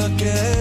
again